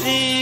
see.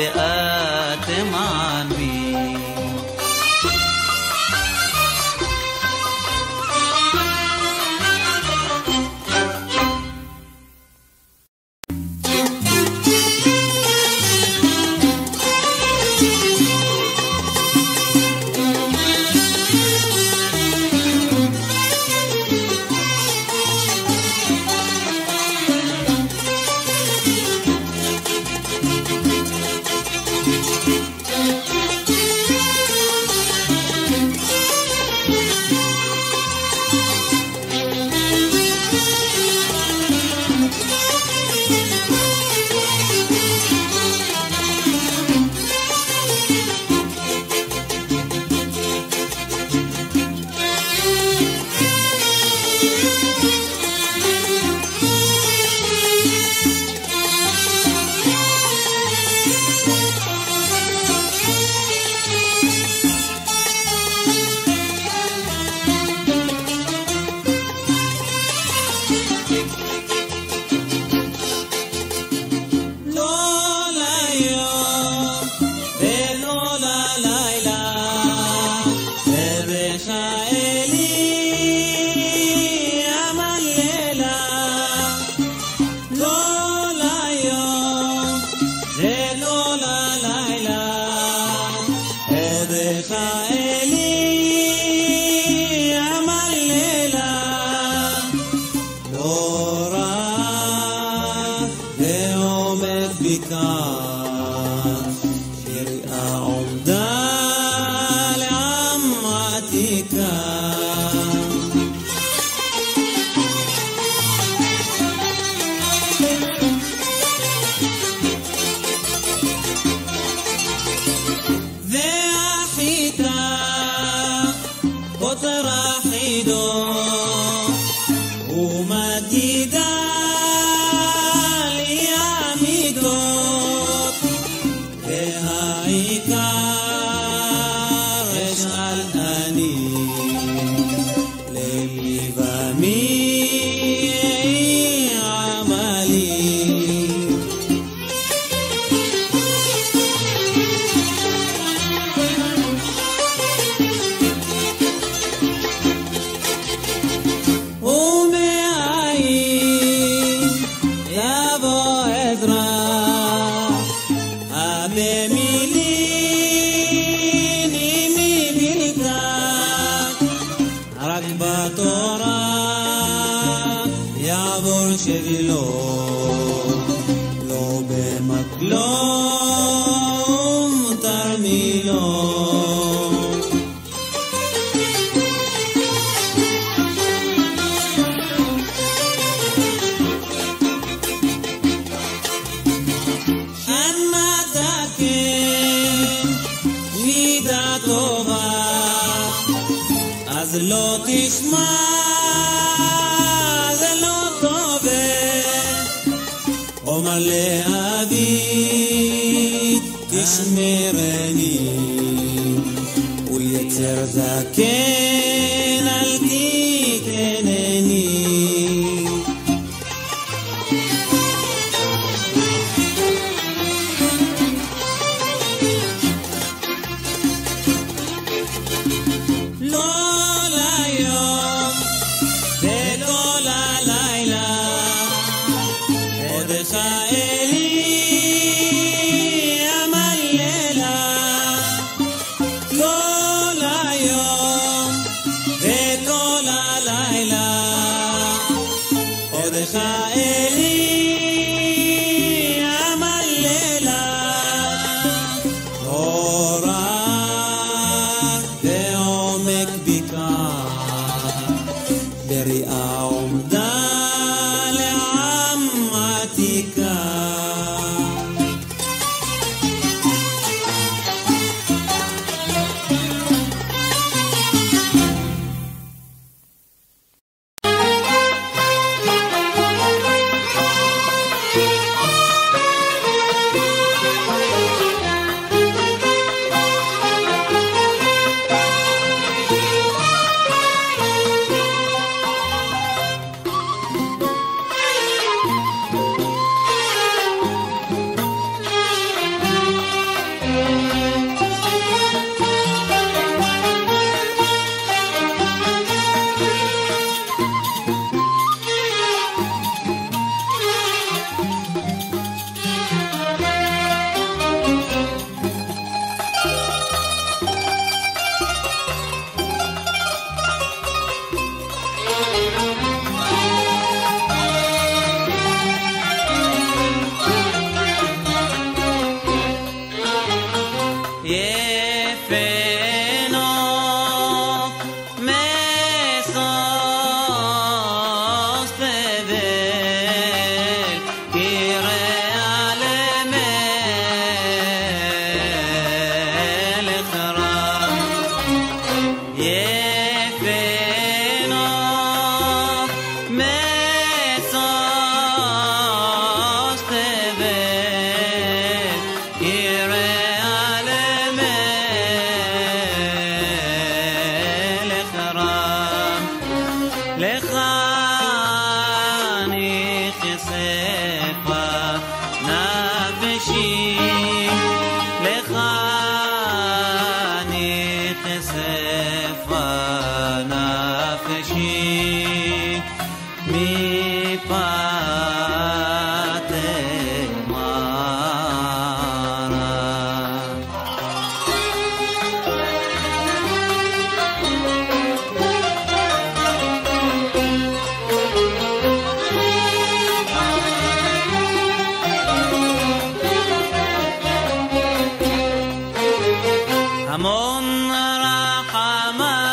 بأتمامي رحمه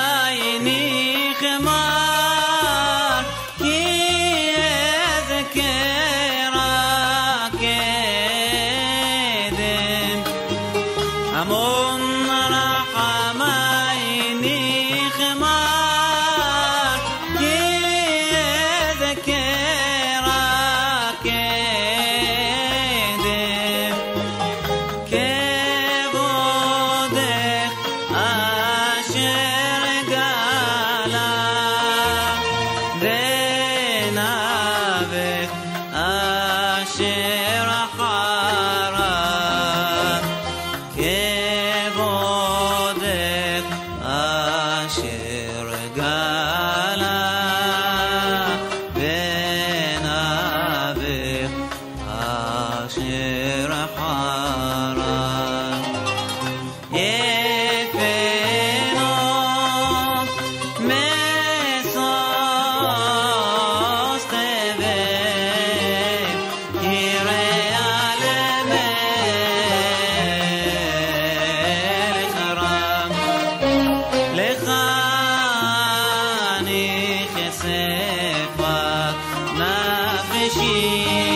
心。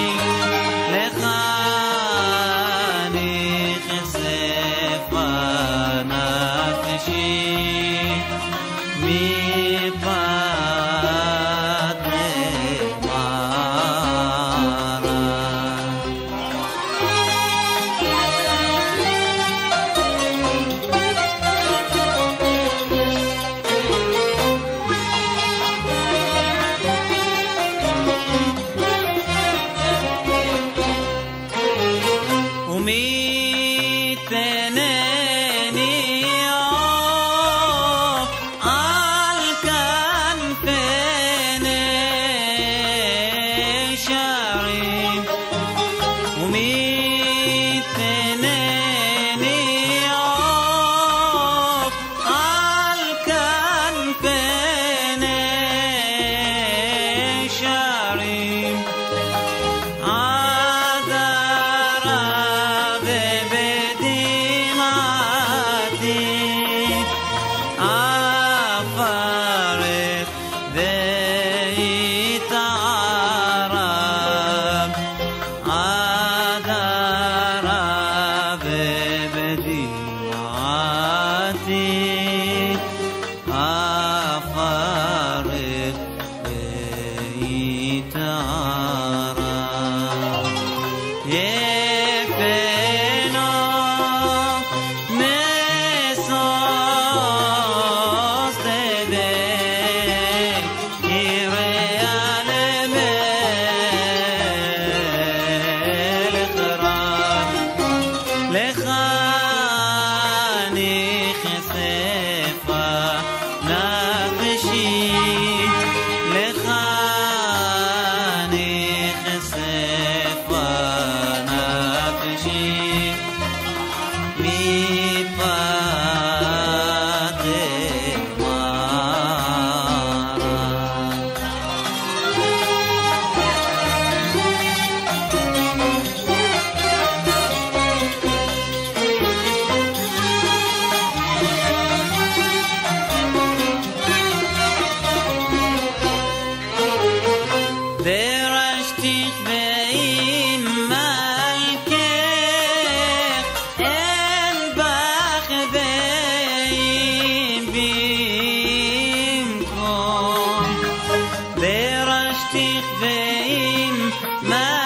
الذئبين ما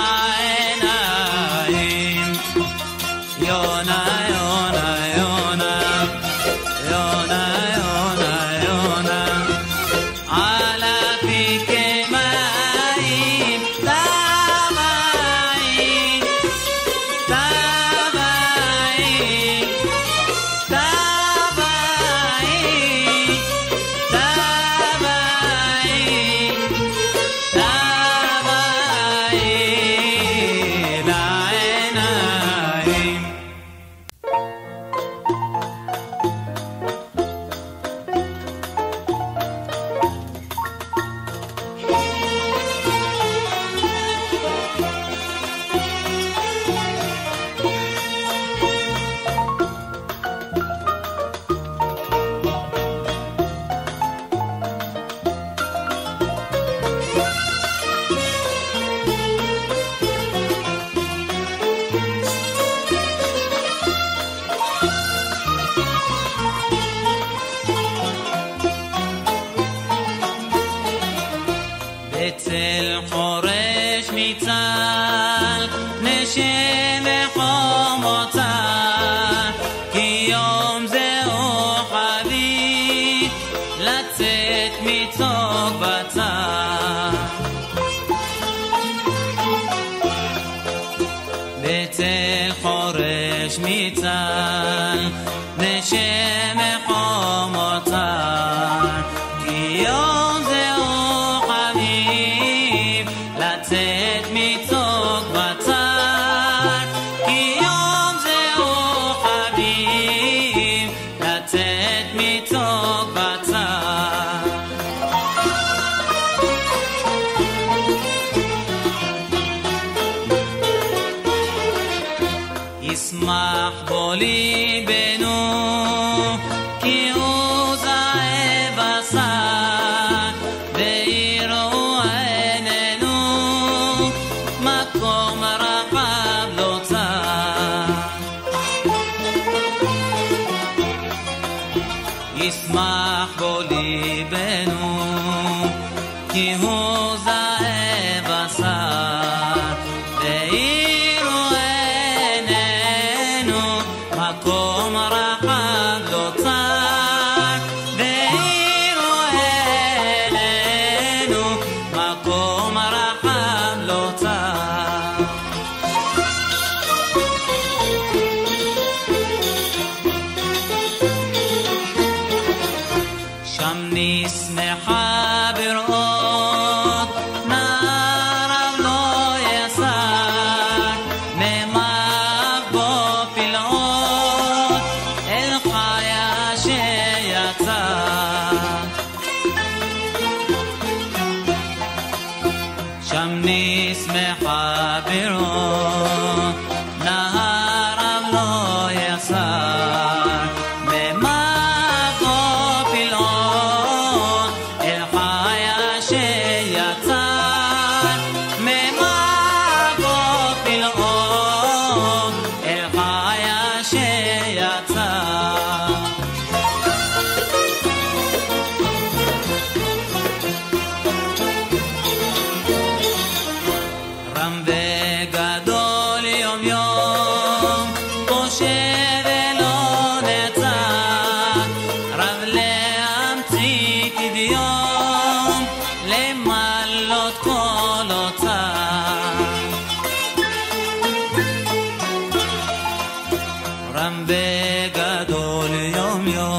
I camión.